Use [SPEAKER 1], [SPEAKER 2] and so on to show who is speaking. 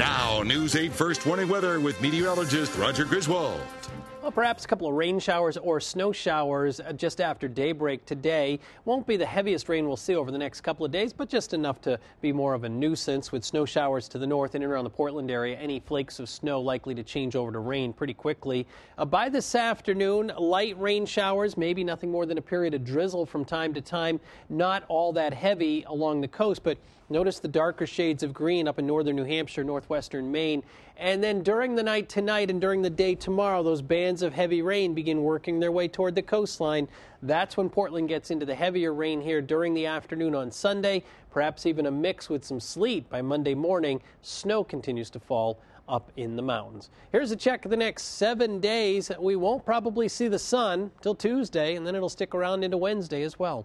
[SPEAKER 1] Now, News 8 First Warning Weather with meteorologist Roger Griswold.
[SPEAKER 2] Well, perhaps a couple of rain showers or snow showers uh, just after daybreak today. Won't be the heaviest rain we'll see over the next couple of days, but just enough to be more of a nuisance with snow showers to the north and around the Portland area. Any flakes of snow likely to change over to rain pretty quickly. Uh, by this afternoon, light rain showers, maybe nothing more than a period of drizzle from time to time. Not all that heavy along the coast, but Notice the darker shades of green up in northern New Hampshire, northwestern Maine. And then during the night tonight and during the day tomorrow, those bands of heavy rain begin working their way toward the coastline. That's when Portland gets into the heavier rain here during the afternoon on Sunday, perhaps even a mix with some sleet by Monday morning. Snow continues to fall up in the mountains. Here's a check of the next seven days. We won't probably see the sun till Tuesday, and then it'll stick around into Wednesday as well.